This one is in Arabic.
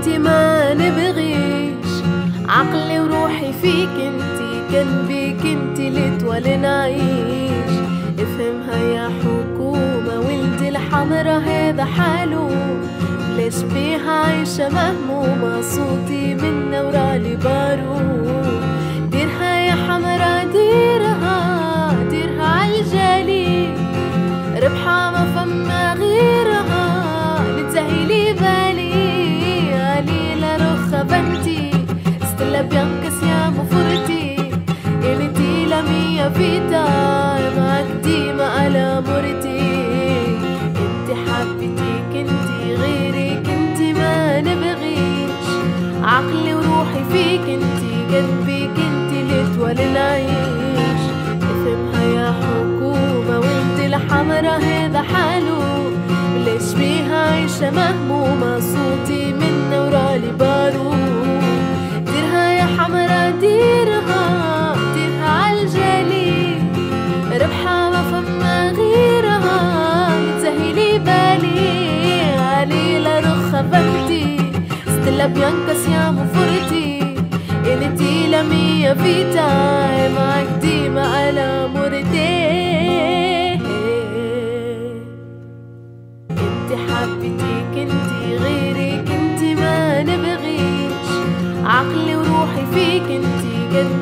انتي ما نبغيش. عقلي وروحي فيك انتي كان بيك انتي اللي نعيش افهمها يا حكومة ولدي الحمرا هذا حاله. ليش بيها عايشة مهمومة؟ صوتي من ورالي بارو. ديرها يا حمرا ديرها ديرها عالجالي ربحها لمية فيتا معك ديما على مرتي انتي حبيتيك انتي غيرك انتي ما نبغيش. عقلي وروحي فيك انتي قلبك انتي اللي طول نعيش افهمها يا حكومة وانتي الحمرا هذا حاله ليش بيها عايشة مهمومة؟ صوتي ملحمة فما غيرها. تسهلي بالي غالي قليلة رخفتي ستيلا بيانكا سيامو فرتي. انتي لمية فيتا معك ديما على مرتي. إنتي حبيتيك انتي غيرك انتي ما نبغيش. عقلي وروحي فيك انتي قد